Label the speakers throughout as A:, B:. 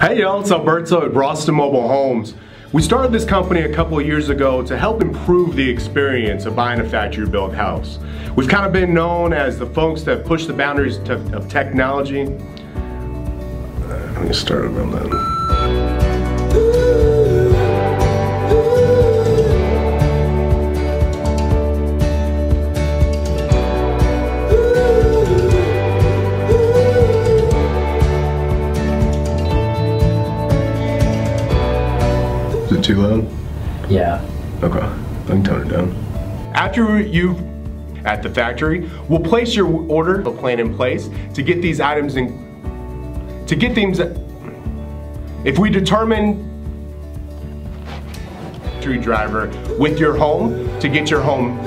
A: Hey y'all, it's Alberto at Braustin Mobile Homes. We started this company a couple years ago to help improve the experience of buying a factory built house. We've kind of been known as the folks that push the boundaries of technology. Let me start over then. It too loud?
B: Yeah.
A: Okay, I can tone it down. After you at the factory, we'll place your order a plan in place to get these items in to get things if we determine factory driver with your home to get your home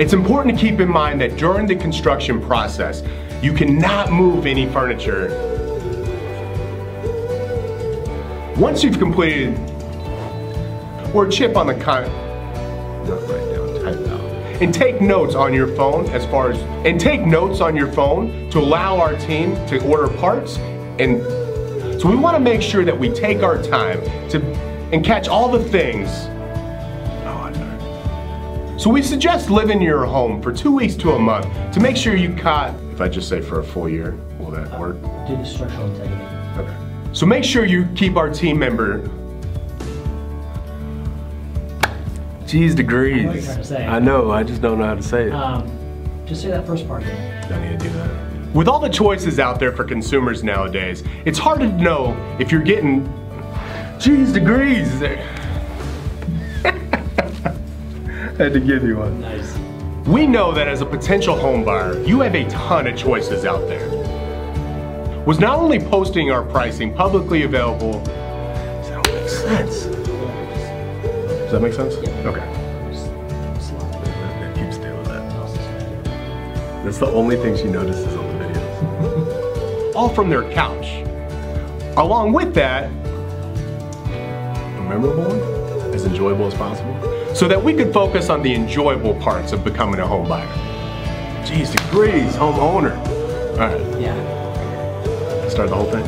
A: it's important to keep in mind that during the construction process you cannot move any furniture once you've completed or chip on the con. Not down, type out. And take notes on your phone as far as, and take notes on your phone to allow our team to order parts. And so we want to make sure that we take our time to, and catch all the things. Oh. So we suggest living in your home for two weeks to a month to make sure you caught, if I just say for a full year, will that work?
B: Do the structural integrity.
A: Okay. So make sure you keep our team member.
C: G's degrees.
B: I know what you're trying to say.
C: I know, I just don't know how to say it.
B: Um, just say that first part again.
A: I need to do that. With all the choices out there for consumers nowadays, it's hard to know if you're getting G's degrees. Had to give you one.
B: Nice.
A: We know that as a potential home buyer, you have a ton of choices out there. Was not only posting our pricing publicly available, does that make sense? Does that make sense? Okay. Keep still with that. That's the only thing she notices on the videos. All from their couch. Along with that, a memorable one, as enjoyable as possible, so that we could focus on the enjoyable parts of becoming a home buyer. Geez, degrees, homeowner. All right,
B: Yeah.
A: start the whole thing.